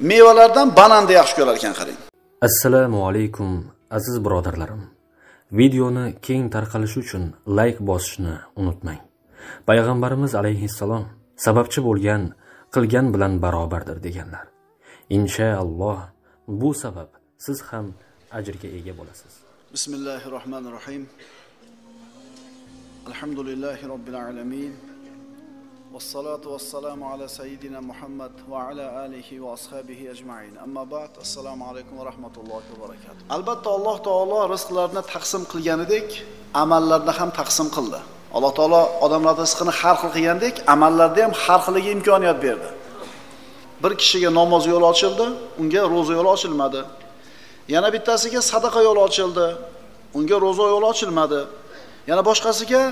mevalardan bananni yaxshi ko'rar ekan qarang. Assalomu alaykum aziz birodarlarim. Videoni keng tarqalishi uchun layk bosishni unutmang. Payg'ambarimiz alayhissalom sababchi bo'lgan qilgan bilan barobardir deganlar. Inshaalloh bu sabab siz ham ajrga ega bo'lasiz. Bismillahi rohmanir rohim alhamdulillahi robbil alamin vassalotu vassalamu ala sayyidina muhammad va ala alihi va ashabihi ajmain amma ba'd assalomu alaykum va rahmatullohi va barakatuh albatta alloh taolo rizqlarni taqsim qilganidek amallarni ham taqsim qildi alloh taolo odamlarni rizqini har xil qilgandek amallarda ham har xiliga imkoniyat berdi bir kishiga namoz yo'li ochildi unga ro'za yo'li ochilmadi. Yana bittasiga sadaqa yo'li ochildi unga ro'za yo'li ochilmadi. Yana boshqasiga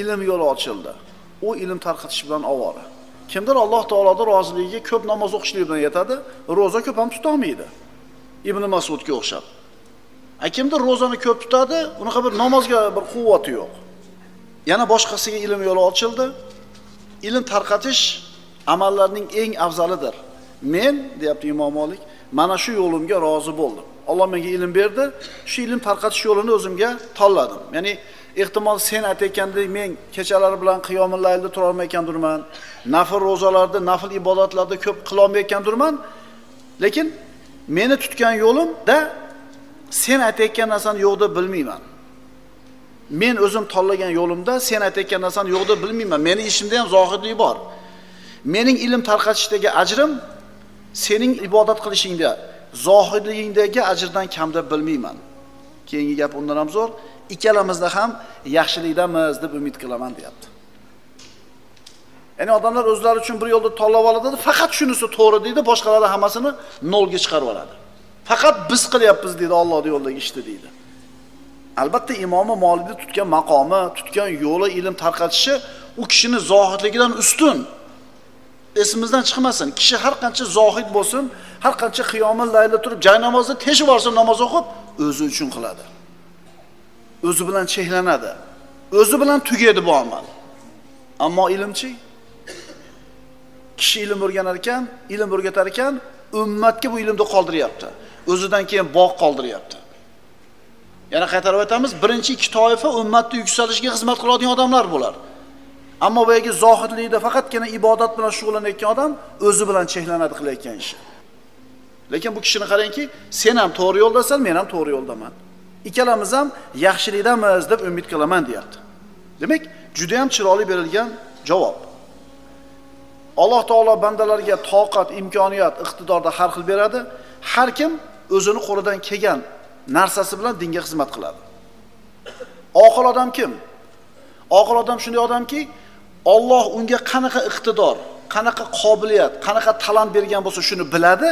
ilm yo'li ochildi. U ilm tarqatish bilan ovora. Kimdir alloh taoloni roziligiga ko'p namoz o'qishlik bilan yetadi ro'za ko'p ham tutolmaydi. Ibn masudga o'xshab. A kimdir ro'zani ko'p tutadi unaqa bir namozga bir quvvati yo'q. Yana boshqasiga ilm yo'li ochildi. Ilm tarqatish amallarning eng afzalidir. Men deyapti imom molik mana shu yo'limga rozi bo'ldim. Alloh menga ilm berdi shu ilm tarqatish yo'lini o'zimga tanladim. Ya'ni ehtimol sen aytayotgandek men kechalari bilan qiyomil laylda turolmayotgandurman. Nafl ro'zalarda nafl ibodatlarda ko'p qilolmayotgandurman. Lekin meni tutgan yo'limda sen aytayotgan narsani yo'q deb bilmayman. Men o'zim tanlagan yo'limda sen aytayotgan narsani yo'q deb bilmayman. Meni ishimda ham zohidlik bor. Mening ilm tarqatishdagi ajrim sening ibodat qilishingda zohidligingdagi ajrdan kam deb bilmayman. Keyingi gap undan ham zo'r. Ikkalamizda ham yaxshilikdamiz deb umid qilaman deyapti. Ya'ni odamlar o'zlari uchun bir yo'lni tanlab oladi faqat shunisi to'g'ri deydi boshqalari hammasini nolga chiqarib yuboradi faqat biz qilyapmiz deydi ollohni yo'lidagi ishni deydi. Albatta imomi molida tutgan maqomi tutgan yo'li ilm tarqatishi u kishini zohidligidan ustun. Esimizdan chiqmasin kishi har qancha zohid bo'lsin har qancha qiyomil layli turib jay namozda teshib yuborsin namoz o'qib o'zi uchun qiladi. O'zi bilan cheklanadi. O'zi bilan tugaydi bu amal. Ammo ilmchi kishi ilm o'rganar ekan ilm o'rgatar ekan ummatga bu ilmni qoldiryapti. O'zidan keyin bog' qoldiryapti. Yana qaytarib aytamiz birinchi ikki toifa ummatni yuksalishiga xizmat qiladigan odamlar bular. Ammo boyagi zohidlikda faqatgina ibodat bilan shug'ullanayotgan odam o'zi bilan cheklanadi qilayotgan ishi. Lekin bu kishini qarangki sen ham to'g'ri yo'ldasan men ham to'g'ri yo'ldaman. Ikkalamiz ham yaxshilikdamiz deb umid qilaman deyapti. Demak juda yam chiroyli berilgan javob. Alloh taolo bandalarga toqat imkoniyat iqtidorda har xil beradi. Har kim o'zini qo'lidan kelgan narsasi bilan dinga xizmat qiladi. Oqil odam kim? Oqil odam shunday odamki olloh unga qanaqa iqtidor qanaqa qobiliyat qanaqa talant bergan bo'lsa shuni biladi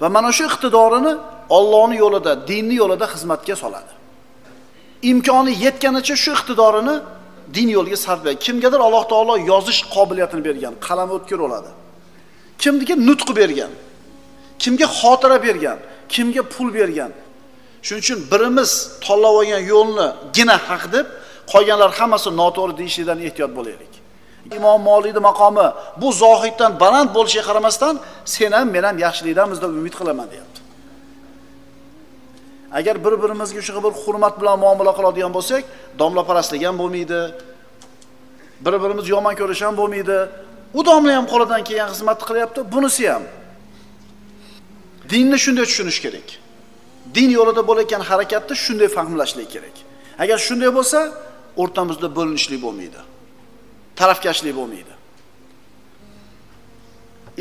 va mana shu iqtidorini Allohning yo'lida dinning yo'lida xizmatga soladi. Imkoni yetganicha shu iqtidorini din yo'liga sarflaydi kimgadir alloh taolo yozish qobiliyatini bergan qalam o'tkir bo'ladi. Kimdiki nutq bergan kimga xotira bergan kimga pul bergan. Shuning uchun birimiz tanlab olgan yo'lni gina haq deb qolganlar hammasi noto'g'ri deyishlikdan ehtiyot bo'laylik. Imom moliyni maqomi bu zohiddan baland bo'lishiga qaramasdan sen ham men ham yaxshilikdamiz deb umid qilaman deydi. Agar bir birimizga shunaqa bir hurmat bilan muomala qiladigan bo'lsak domlaparastlik ham bo'lmaydi. Bir birimizni yomon ko'rish ham bo'lmaydi. U domla ham qo'lidan kelgan xizmatni qilyapti bunisi ham. Dinni shunday tushunish kerak. Din yo'lida bo'layotgan harakatni shunday fahmlashlik kerak. Agar shunday bo'lsa o'rtamizda bo'linishlik bo'lmaydi. Tarafkashlik bo'lmaydi.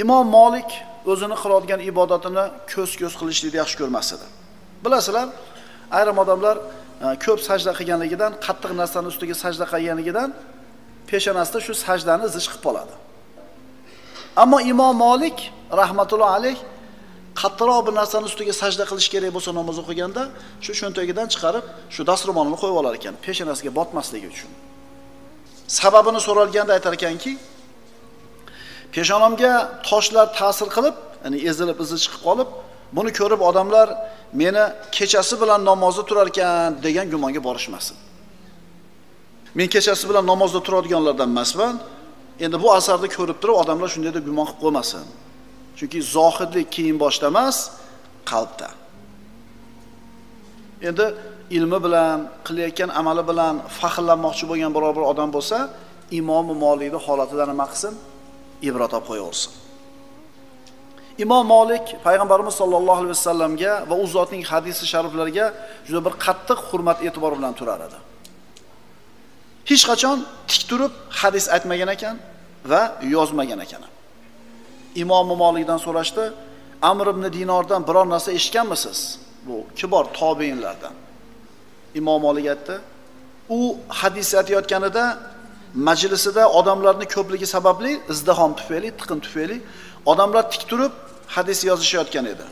Imom molik o'zini qiladigan ibodatini ko'z ko'z qilishlikni yaxshi ko'rmas edi. Bilasizlar ayrim odamlar e, ko'p sajda qilganligidan qattiq narsani ustiga sajda qilganligidan peshonasida shu sajdani zich qilib qoladi. Ammo imom molik rahmatulloh alayh qattiqroq bir narsani ustiga sajda qilish kerak bo'lsa namoz o'qiganda shu cho'ntagidan chiqarib shu dastro'molini qo'yib olar ekan peshonasiga botmasligi uchun. Sababini so'ralganda aytar ekanki peshonamga toshlar ta'sir qilib ya'ni ezilib izi chiqib qolib buni ko'rib odamlar meni kechasi bilan namozda turar ekan degan gumonga borishmasin. Men kechasi bilan namozda turadiganlardan emasman. Endi bu asarni ko'rib turib odamlar shunday deb gumon qilib qo'ymasin. Chunki zohidlik kiyim boshda emas qalbda. Endi ilmi bilan qilayotgan amali bilan faxrlanmoqchi bo'lgan biror bir odam bo'lsa imomi molikni holatidan nima qilsin? Ibrat olib qo'yaversin. Imom molik payg'ambarimiz sollallohu alayhi vasallamga va u zotning hadisi shariflariga juda bir qattiq hurmat e'tibor bilan turar edi. Hech qachon tik turib hadis aytmagan ekan va yozmagan ekan. Imom molikdan so'rashdi amr ibn dinordan biror narsa eshitganmisiz? Bu kibor tobeinlardan? Imom molik aytdi u hadis aytayotganida majlisida odamlarni ko'pligi sababli izdihom tufayli tiqin tufayli odamlar tik turib hadis yozishayotgan edi.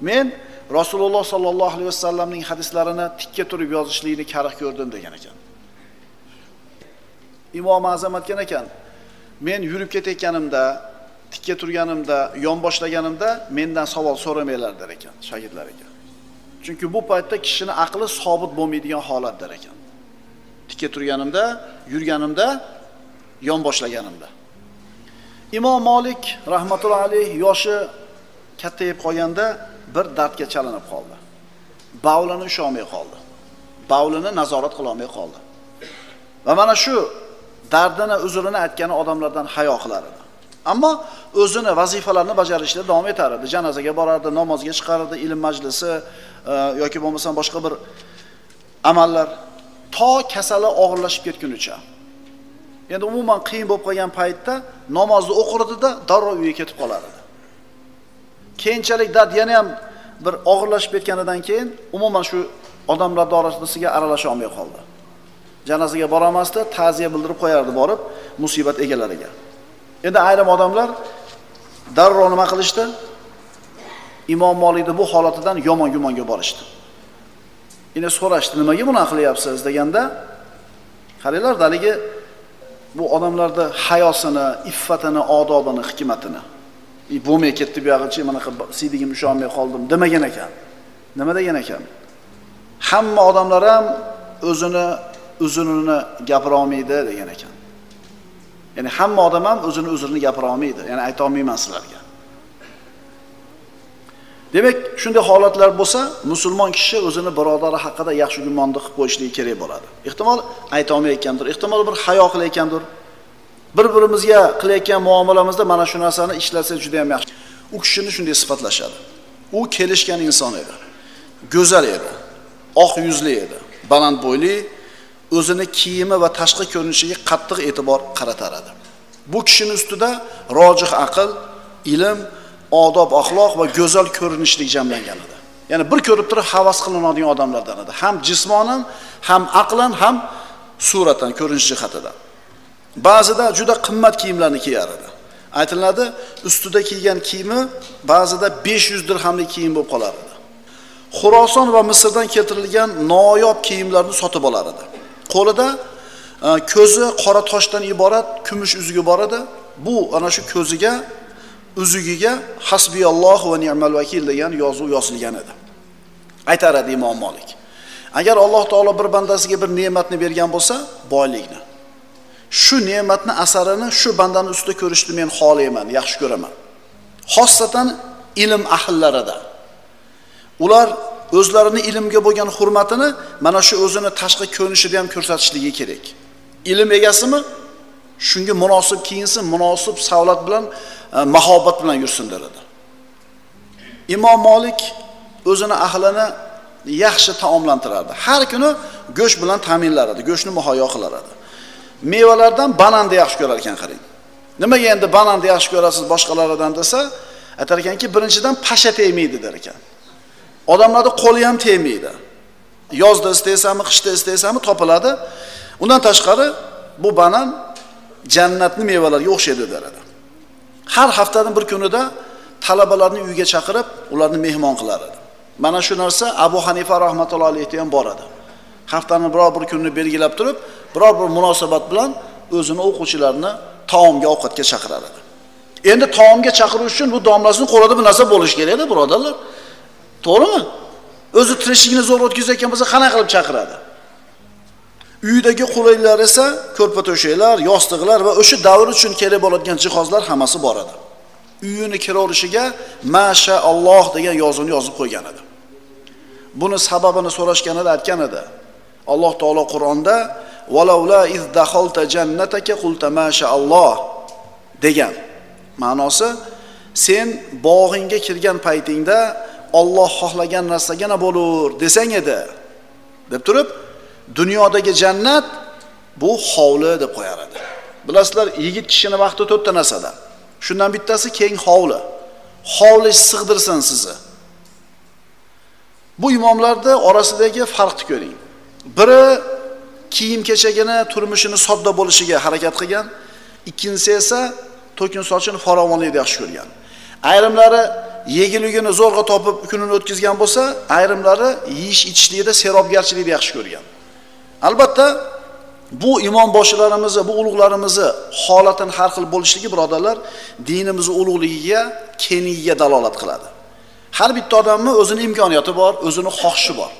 Men rasululloh sollallohu alayhi vasallamning hadislarini tikka turib yozishlikni karih ko'rdim degan ekan. Imom azam aytgan ekan men yurib ketayotganimda tikka turganimda yonboshlaganimda mendan savol so'ramanglar der ekan shogirdlariga chunki bu paytda kishini aqli sobit bo'lmaydigan holat der ekan. Tikka turganimda yurganimda yonboshlaganimda imom molik rahmatullohi alayh yoshi kattayib qolganda bir dardga chalinib qoldi. Bavlini ushlolmay qoldi. Bavlini nazorat qilolmay qoldi. Va mana shu dardini uzrini aytgani odamlardan hayo qilar edi. Ammo o'zini vazifalarini bajarishda davom etar edi. Janozaga borardi namozga chiqardi ilm majlisi e, yoki bo'lmasam boshqa bir amallar. To kasali og'irlashib ketgunicha endi umuman qiyin bo'lib qolgan paytda namozni o'qirdida darrov uyga ketib qolar edi keyinchalik dard yana ham bir og'irlashib ketganidan keyin umuman shu odamlar orasiga aralasha olmay qoldi. Janozaga borolmasdi ta'ziya bildirib qo'yardi borib musibat egalariga. Endi ayrim odamlar darrov nima qilishdi? Imom molikni bu holatidan yomon gumonga borishdi. Endi so'rashdi nimaga bunaqa qilyapsiz? deganda qaranglar haligi bu odamlarni hayosini iffatini odobini hikmatini. Bo'lmay ketdi buyog'ichi manaqa siydigim usholmay qoldim demagan ekan. Nima degan ekan? Hamma odamlar ham o'zini uzunini gapira olmaydi degan ekan. Ya'ni hamma odam ham o'zini uzrini gapira olmaydi ya'ni ayta olmayman sizlarga. Demak shunday holatlar bo'lsa musulmon kishi o'zini birodari haqida yaxshi gumonni qilib qo'yishligi kerak bo'ladi. Ehtimol aytolmayotgandir. Ehtimol bir hayo qilayotgandir. Bir birimizga qilayotgan muomalamizda mana shu narsani ishlasa juda yam yaxshi. U kishini shunday sifatlashadi. U kelishgan inson edi. Go'zal edi. Oq yuzli edi. Baland bo'yli o'zini kiyimi va tashqi ko'rinishiga qattiq e'tibor qaratar edi. Bu kishini ustida rojih aql ilm odob axloq va go'zal ko'rinishlik jamlangan edi. Ya'ni bir ko'rib turib havas qilinadigan odamlardan edi. Ham jismonan ham aqlan ham suratan ko'rinish jihatidan ba'zida juda qimmat kiyimlarni kiyar edi. Aytiladi ustida kiygan kiyimi ba'zida 500 dirhamlik kiyim bo'lib qolar edi. Xuroson va misrdan keltirilgan noyob kiyimlarni sotib olar edi. Qo'lida e, ko'zi qora toshdan iborat kumush uzugi bor edi. Bu ana shu ko'ziga uzugiga hasbiyalloh va ni'mal vakil degan yozuv yozilgan edi. Aytar edi imom molik agar alloh taolo bir bandasiga bir ne'matni bergan bo'lsa boylikni. Shu ne'matni asarini shu bandani ustida ko'rishni men xohlayman yaxshi ko'raman. Xossatan ilm ahllarida ular o'zlarini ilmga bo'lgan hurmatini mana shu o'zini tashqi ko'rinishida ham ko'rsatishligi kerak. Ilm egasimi? Shunga munosib kiyinsin munosib savlat bilan e, mahobat bilan yursin deradi. Imom molik o'zini ahlini yaxshi taomlantirardi. Har kuni go'sht bilan ta'minlar edi go'shtni muhayyo qilar edi mevalardan bananni yaxshi ko'rar ekan qarang. Nimaga endi bananni yaxshi ko'rasiz boshqalaridan desa aytar ekanki birinchidan pasha tegmaydi der ekan. Odamlarni qo'li ham tegmaydi. Yozda istaysanmi qishda istaysanmi topiladi. Undan tashqari bu banan jannatni mevalariga o'xshaydi deradi har haftani bir kunida talabalarni uyiga chaqirib ularni mehmon qilar edi mana shu narsa abu hanifa rahmatullohi alayhda ham bor edi haftani biror bir kunini belgilab turib biror bir munosabat bilan o'zini o'quvchilarini taomga ovqatga chaqirar edi endi taomga chaqirish uchun bu domlasini qo'lida bir narsa bo'lishi kerakda birodarlar. To'g'rimi? O'zi tirishligini zo'r o'tkazayotgan bo'lsa qanaqa qilib chaqiradi? Uyidagi qulayliklar esa ko'rpa to'shaklar yostiqlar va o'sha davr uchun kerak bo'ladigan jihozlar hammasi bor edi. Uyini kiraverishiga mashaalloh degan yozuvni yozib qo'ygan edi. Buni sababini so'rashganida aytgan edi. Alloh taolo qur'onda valavla iz daxalta jannataka qulta mashaalloh degan ma'nosi sen bog'ingga kirgan paytingda Alloh xohlagan narsagina bo'lur desang edi deb turib dunyodagi jannat bu hovli deb qo'yar edi. Bilasizlar yigit kishini vaqti to'rtta narsada. Shundan bittasi keng hovli. Hovli sig'dirsin sizni bu imomlarni orasidagi farqni ko'ring. Biri kiyim kechagini turmushini sodda bo'lishiga harakat qilgan ikkinchisi esa to'kin sochini farovonlikni yaxshi ko'rgan. Ayrimlari yeguligini zo'rg'a topib kunini o'tkazgan bo'lsa ayrimlari yeyish ichishlikda serobgarchilikni yaxshi ko'rgan. Albatta bu imom boshlarimizni bu ulug'larimizni holatini har xil bo'lishligi birodarlar dinimizni ulug'ligiga kengligiga dalolat qiladi. Har bitta odamni o'zini imkoniyati bor o'zini xohishi bor.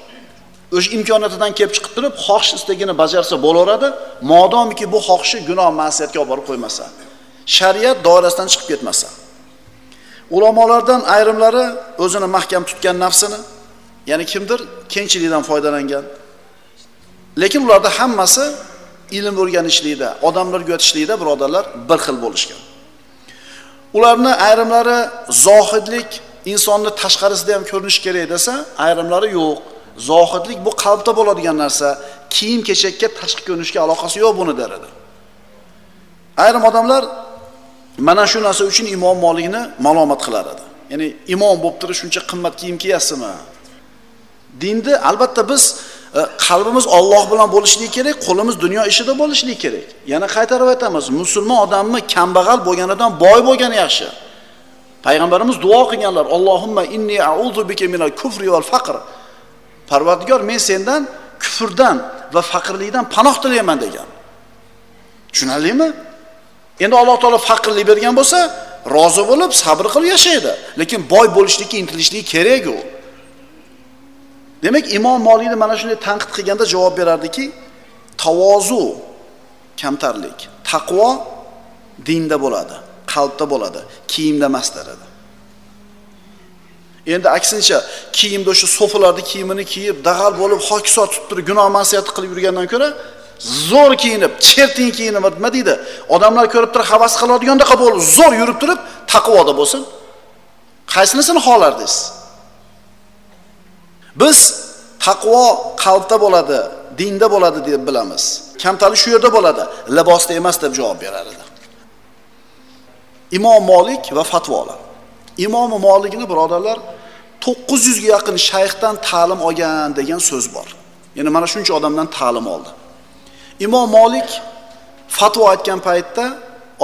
O'sha imkoniyatidan kelib chiqib turib xohish istagini bajarsa bo'laveradi modomiki bu xohishi gunoh ma'siyatga olib borib qo'ymasa shariat doirasidan chiqib ketmasa. Ulamolardan ayrimlari o'zini mahkam tutgan nafsini ya'ni kimdir kengchilikdan foydalangan lekin ularda hammasi ilm o'rganishlikda odamlarga o'tishlikda birodarlar bir xil bo'lishgan. Ularni ayrimlari zohidlik insonni tashqarisida ham ko'rinishi kerak desa ayrimlari yo'q. Zohidlik bu qalbda bo'ladigan narsa kiyim kechakka tashqi ko'rinishga aloqasi yo'q buni der edi ayrim odamlar mana shu narsa uchun imom molikni malomat qilar edi. Ya'ni imom bo'lib turib shuncha qimmat kiyim kiyasizmi? Dinni albatta biz E, qalbimiz Alloh bilan bo'lishligi kerak qo'limiz dunyo ishida bo'lishligi kerak. Yana qaytarib aytamiz musulmon odamni kambag'al bo'lganidan boy bo'lgani yaxshi. Payg'ambarimiz duo qilganlar allohimma inni auzu bika minal kufri val faqr. Parvardigor men sendan kufrdan va faqirlikdan panoh tilayman degan. Tushunarlimi? Endi alloh taolo faqirlik bergan bo'lsa rozi bo'lib sabr qilib yashaydi. Lekin boy bo'lishlikka intilishligi kerak u demak imom moliyni mana shunday tanqid qilganda javob berardiki tavozu kamtarlik taqvo dinda bo'ladi qalbda bo'ladi kiyimda emas der edi endi aksincha kiyimda o'sha so'filarni kiyimini kiyib dag'al bo'lib hokisor tutib turib gunoh masiyat qilib yurgandan ko'ra zo'r kiyinib cherting kiyinib nima deydi. Odamlar ko'rib turib havas qiladigandaqa bo'lib zo'r yurib turib taqvoda bo'lsin. Qaysinisini xohlardingiz? Biz taqvo qalbda bo'ladi dinda bo'ladi deb bilamiz. Kamtalik shu yerda bo'ladi. Libosda emas deb javob berar edi. Imom molik va fatvolar. Imom molikni birodarlar to'qqiz yuzga yaqin shayxdan ta'lim olgan degan so'z bor. Ya'ni mana shuncha odamdan ta'lim oldi. Imom molik fatvo aytgan paytda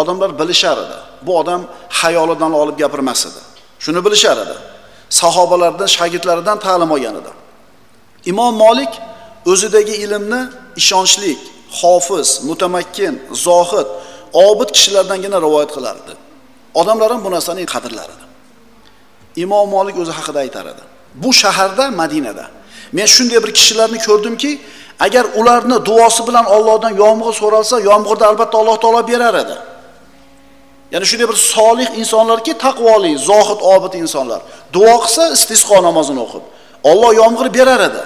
odamlar bilishar edi. Bu odam hayolidan olib gapirmas edi. Shuni bilishar edi. Sahobalardan shogirdlaridan ta'lim olgan edi imom molik o'zidagi ilmni ishonchli hofiz mutamakkin zohid obid kishilardangina rivoyat qilardi. Odamlar ham bu narsani qadrlar edi. Imom molik o'zi haqida aytar edi. Bu shaharda madinada men shunday bir kishilarni ko'rdimki agar ularni duosi bilan Allohdan yomg'ir so'ralsa yomg'irni albatta alloh taolo berar edi. Ya'ni shunday bir solih insonlarki taqvoli zohid obid insonlar. Duo qilsa istisqo namozini o'qib. Alloh yomg'ir berar edi.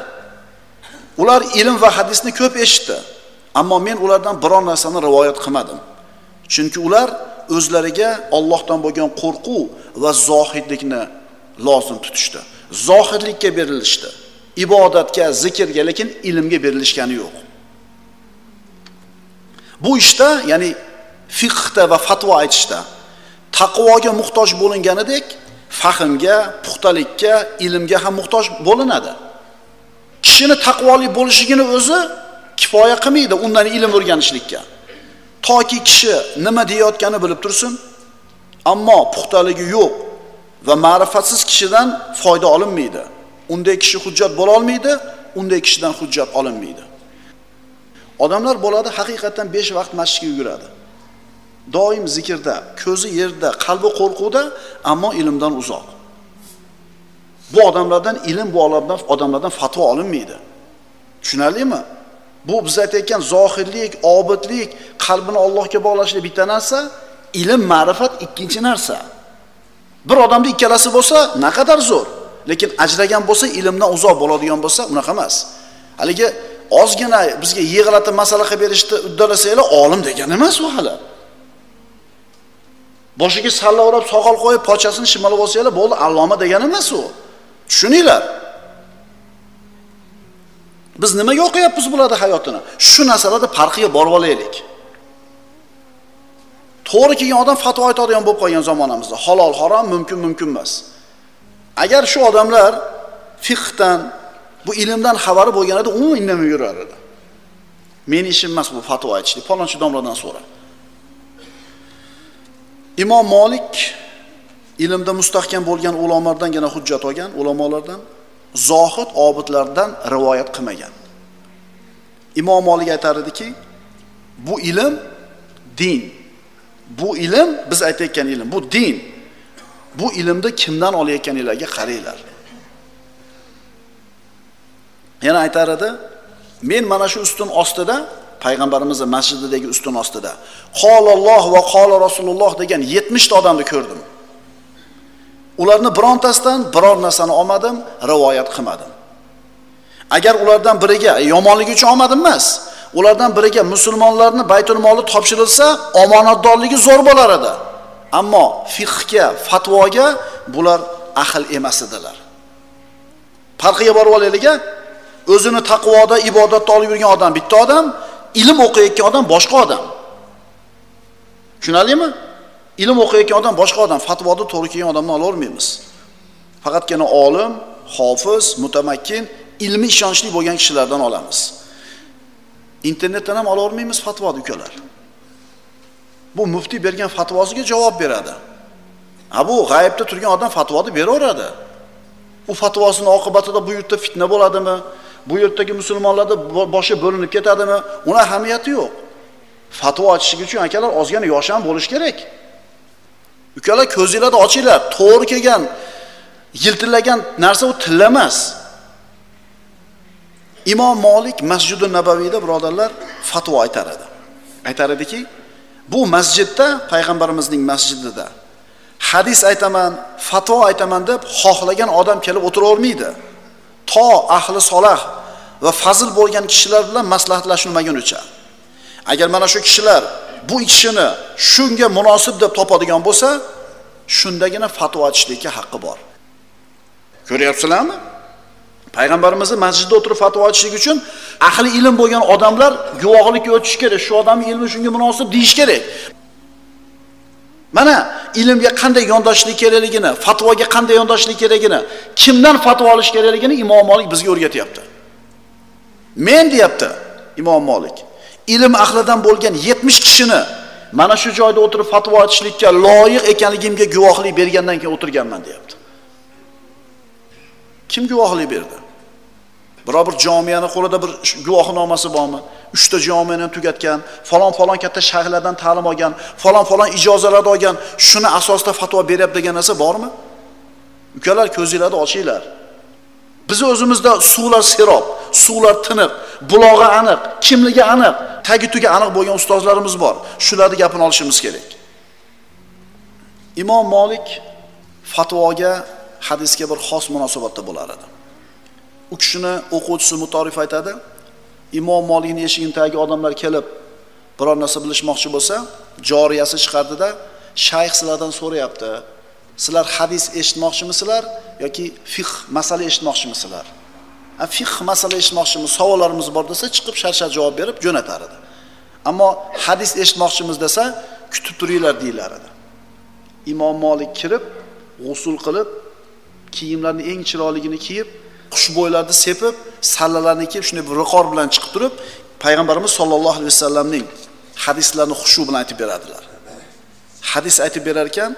Ular ilm va hadisni ko'p eshitdi. Ammo men ulardan biror narsani rivoyat qilmadim. Chunki ular o'zlariga Allohdan bo'lgan qo'rquv va zohidlikni lozim tutishdi. Zohidlikka berilishdi. Ibodatga zikrga lekin ilmga berilishgani yo'q. Bu ishda ya'ni fiqhda va fatvo aytishda. Taqvoga muhtoj bo'linganidek fahmga puxtalikka ilmga ham muhtoj bo'linadi. Kishini taqvoli bo'lishligini o'zi kifoya qilmaydi undan ilm o'rganishlikka. Toki kishi nima deyayotganini bilib tursin ammo puxtaligi yo'q va ma'rifatsiz kishidan foyda olinmaydi. Unday kishi hujjat bo'la olmaydi unday kishidan hujjat olinmaydi. Odamlar bo'ladi haqiqatdan besh vaqt masjidga yuguradi. Doim zikrda ko'zi yerda qalbi qo'rquvda ammo ilmdan uzoq. Bu odamlardan ilm bu odamlardan odamlardan fatvo olinmaydi. Tushunarlimi? Bu biz aytayotgan zohirlik obidlik qalbini allohga bog'lashlik bitta narsa ilm ma'rifat ikkinchi narsa. Bir odamda ikkalasi bo'lsa naqadar zo'r. Lekin ajragan bo'lsa ilmdan uzoq bo'ladigan bo'lsa unaqa emas. Haligi ozgina bizga yig'latib masala qilib berishni uddalasanglar olim degani emas u hali. Boshiga salla o'rab soqol qo'yib pochasini shimalab olsanglar bo'ldi alloma degani emas u. Tushuninglar. Biz nimaga o'qiyapmiz bularni hayotini? Shu narsalarda farqiga borib olaylik. To'g'ri kelgan odam fatvo aytadigan bo'lib qolgan zamonamizda. Halol harom mumkin mumkin emas. Agar shu odamlar fiqhdan bu ilmdan xabari bo'lganida umuman indamay yurar edi. Meni ishim emas bu fatvo aytishlik. Falonchi domladan so'ra. Imom molik ilmda mustahkam bo'lgan ulamolardangina hujjat olgan ulamolardan zohid obidlardan rivoyat qilmagan. Imom molik aytar ediki bu ilm din. Bu ilm biz aytayotgan ilm bu din. Bu ilmni kimdan olayotganinglarga qaranglar. Yana aytar edi men mana shu ustun ostida payg'ambarimizni masjididagi ustun ostida qololloh va qola rasululloh degan yetmishta odamni ko'rdim. Ularni birontasidan biror narsani olmadim rivoyat qilmadim. Agar ulardan biriga yomonligi uchun olmadim emas ulardan biriga musulmonlarni baytul moli topshirilsa omonatdorligi zo'r bo'lar edi. Ammo fiqhga fatvoga bular ahil emas edilar. Farqiga borib olaylik o'zini taqvoda ibodatda olib yurgan odam bitta odam ilm o'qiyotgan odam boshqa odam. Tushunarlimi? Ilm o'qiyotgan odam boshqa odam. Fatvoda to'g'ri kelgan odamni olavermaymiz. Faqatgina olim hofiz mutamakkin ilmiy ishonchli bo'lgan kishilardan olamiz. Internetdan ham olavermaymiz fatvoni ukalar. Bu muftiy bergan fatvosiga javob beradi. A bu g'ayibda turgan odam fatvoni beraveradi. U fatvosini oqibatida bu yurtda fitna bo'ladimi? Bu yurtdagi musulmonlarni boshi bo'linib ketadimi? Uni ahamiyati yo'q. Fatvo ochishlik uchun akalar ozgina yosh ham bo'lishi kerak. Ukalar ko'zinglarni ochinglar to'g'ri kelgan yiltillagan narsa u tilla emas. Imom molik masjidi nabaviyda birodarlar fatvo aytar edi. Aytar ediki bu masjidda payg'ambarimizning masjidida hadis aytaman fatvo aytaman deb xohlagan odam kelib o'tiravermaydi. To ahli solah va fazil bo'lgan kishilar bilan maslahatlashilmagunicha agar mana shu kishilar bu ishini shunga munosib deb topadigan bo'lsa shundagina fatvo aytishlikka haqqi bor. Ko'ryapsizlarmi? Payg'ambarimizni masjidda o'tirib fatvo aytishlik uchun ahli ilm bo'lgan odamlar guvohlikka o'tishi kerak shu odamni ilmi shunga munosib deyish kerak. Mana ilmga qanday yondashishlik kerakligini fatvoga qanday yondashishlik kerakligini kimdan fatvo olish kerakligini imom molik bizga o'rgatyapti. Men deyapti imom molik ilm ahlidan bo'lgan yetmish kishini mana shu joyda o'tirib fatvo aytishlikka loyiq ekanligimga guvohlik bergandan keyin o'tirganman deyapti. Kim guvohlik berdi? Biror bir jomiyani qo'lida bir guvohnomasi bormi? Uchta jomiyani tugatgan falon falon katta shayxlardan ta'lim olgan falon falon ijozalarni olgan shuni asosida fatvo beryapti degan narsa bormi? Ukalar ko'zinglarni ochinglar. Biz o'zimizda suvlar serob suvlar tiniq bulog'i aniq kimligi aniq tagi tugi aniq bo'lgan ustozlarimiz bor. Shularni gapini olishimiz kerak. Imom molik fatvoga hadisga bir xos munosabatda bo'lar edi. U kishini o'quvchisi mutorif aytadi imom molikni eshigini tagiga odamlar kelib biror narsa bilishmoqchi bo'lsa joriyasi chiqardida shayx sizlardan so'rayapti. Sizlar hadis eshitmoqchimisizlar yoki fiqh masala eshitmoqchimisizlar? Fiqh masala eshitmoqchimiz savollarimiz bor desa chiqib sharshar javob berib jo'natar edi. Ammo hadis eshitmoqchimiz desa kutib turinglar deyilar edi. Imom molik kirib g'usul qilib kiyimlarni eng chiroyligini kiyib xushbo'ylarni sepib sallalarni kiyib shunday bir riqor bilan chiqib turib payg'ambarimiz sollallohu alayhi vasallamning hadislarini xushu bilan aytib beradilar. Hadis aytib berar ekan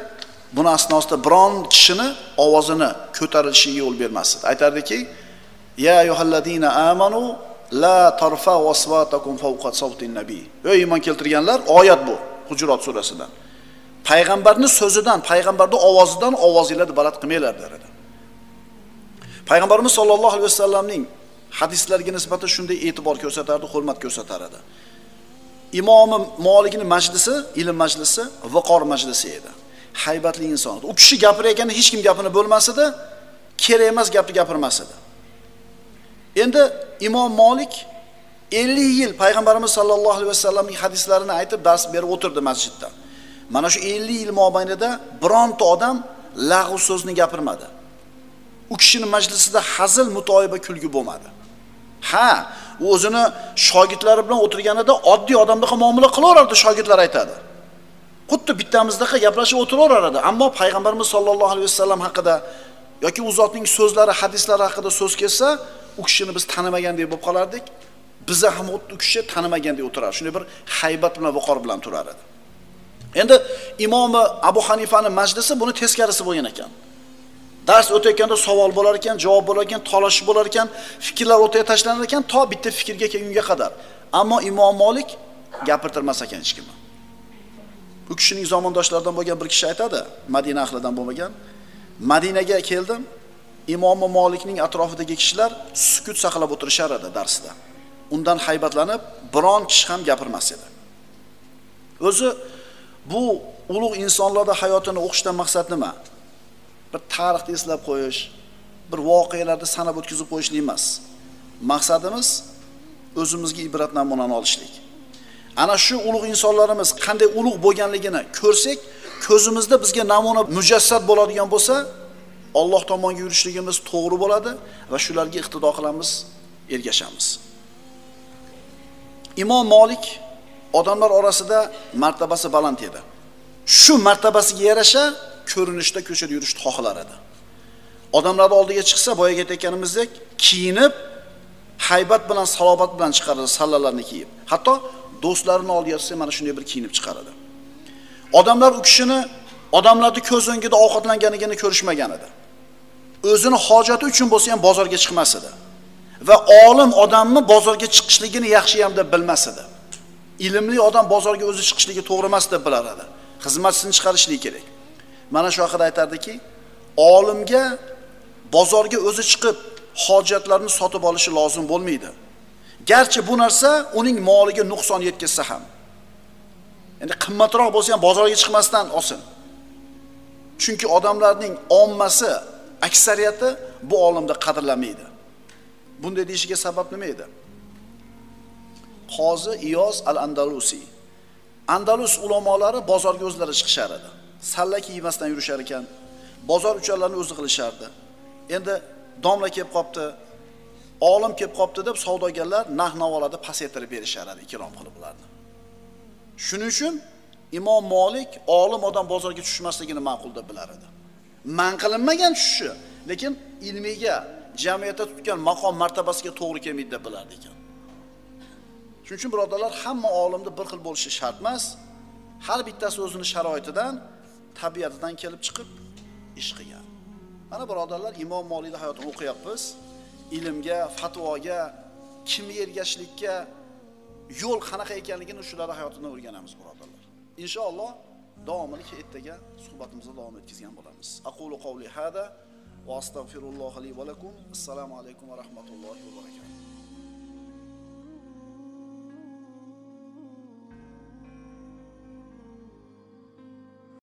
buni asnosida biron kishini ovozini ko'tarilishiga yo'l bermasdi. Aytardiki ya ayyuhalladina amanu la tarfa asvatakum fawqa sawtin nabiy ey iymon keltirganlar oyat bu hujurot surasidan. Payg'ambarni so'zidan payg'ambarni ovozidan ovozinglarni baland qilmanglar der edi payg'ambarimiz sollallohu alayhi vasallamning hadislarga nisbatan shunday e'tibor ko'rsatardi hurmat ko'rsatar edi imomi moligini majlisi ilm majlisi viqor majlisi edi. Haybatli inson. Edi u kishi gapirayotganda hech kim gapini bo'lmas edi kerak emas gapni gapirmas edi. Endi imom molik 50 yil payg'ambarimiz sollallohu alayhi vasallamning hadislarini aytib dars berib o'tirdi masjidda. Mana shu 50 yil mobaynida bironta odam lag'v so'zni gapirmadi. U kishini majlisida hazil mutoyiba kulgi bo'lmadi. Ha u o'zini shogirdlari bilan o'tirganida oddiy odamdek muomala qilaverardi shogirdlar aytadi. Xuddi bittamizdaqa gaplashib o'tiraverardi ammo payg'ambarimiz sollallohu alayhi vasallam haqida yoki u zotning so'zlari hadislari haqida so'z kelsa u kishini biz tanimagandek bo'lib qolardik. Biza ham xuddi u kishi tanimagandek o'tirar shunday bir haybat bilan viqor bilan turar edi endi imomi abu hanifani majlisi buni teskarisi bo'lgan ekan. Dars o'tayotganda savol bo'lar ekan javob bo'lar ekan talash bo'lar ekan fikrlar o'rtaga tashlanar ekan to bitta fikrga kelgunga qadar. Ammo imom molik gapirtirmas ekan hech kimni. Bu kishining zamondoshlaridan bo'lgan bir kishi aytadi madina ahlidan bo'lmagan madinaga keldim imomi molikning atrofidagi kishilar sukut saqlab o'tirishar edi darsda. Undan haybatlanib biron kishi ham gapirmas edi. O'zi bu ulug' insonlarda hayotini o'qishdan maqsad nima? Bir tarixni eslab qo'yish bir voqealarni sanab o'tkazib qo'yishlik emas maqsadimiz o'zimizga ibrat namunani olishlik ana shu ulug' insonlarimiz qanday ulug' bo'lganligini ko'rsak ko'zimizda bizga namuna mujassad bo'ladigan bo'lsa Alloh tomonga yurishligimiz to'g'ri bo'ladi va shularga iqtido qilamiz, ergashamiz. Imom Molik odamlar orasida martabasi baland edi. Shu martabasiga yarasha ko'rinishda ko'chada yurishni xohlar edi. Odamlar oldiga chiqsa, boyaga aytayotganimizdek kiyinib haybat bilan salobat bilan chiqaradi sallalarni kiyib. Hatto do'stlarini oldiga chiqsa mana shunday bir kiyinib chiqaradi. Odamlar u kishini odamlarni ko'z o'ngida ovqatlanganligini ko'rishmagan edi. O'zini hojati uchun bo'lsa ham bozorga chiqmas edi. Va olim odamni bozorga chiqishligini yaxshi ham deb bilmas edi. Ilmli odam bozorga o'zi chiqishligi to'g'ri emas deb bilar edi. Xizmatchisini chiqarishligi kerak. Mana shu haqida aytardiki, olimga bozorga o'zi chiqib hojatlarni sotib olishi lozim bo'lmaydi. Garchi bu narsa uning moliga nuqson yetkazsa ham. Endi qimmatroq bo'lsa ham bozorga chiqmasdan olsin. Chunki odamlarning ommasi, aksariyati bu olimni qadrlamaydi. Bunday deyishiga sabab nima edi? Qozi Iyoz al-Andalusi. Andalus ulamolari bozorga o'zlari chiqishar edi. Salla kiymasdan yurishar ekan. Bozor ucharlarni o'zi qilishardi. Endi domla kelib qopti, olim kelib qopti deb savdogarlar narx-navolarni pasaytirib berishar edi, ikrom qilib ularni. Shuning uchun Imom Molik olim odam bozorga tushmasligini ma'qul deb bilar edi. Man qilinmagan tushishi, lekin ilmiga, jamiyatda tutgan maqom martabasiga to'g'ri kelmaydi deb bilardi ekan. Shuning uchun birodarlar, hamma olimda bir xil bo'lishi shart emas. Har bittasi o'zini sharoitidan, tabiatidan kelib chiqib ish qilgan. Mana birodarlar, Imom Molikning hayotini o'qiyapmiz. Ilmga, fatvoga, kimga ergashishlikka yo'l qanaqa ekanligini shularni hayotidan o'rganamiz birodarlar. Inshaalloh davomini ertaga suhbatimizni davom etkazgan bo'lamiz. Aqulu qawli hada va astagfirulloh li va lakum. Assalomu alaykum va rahmatullohi va barakatuh.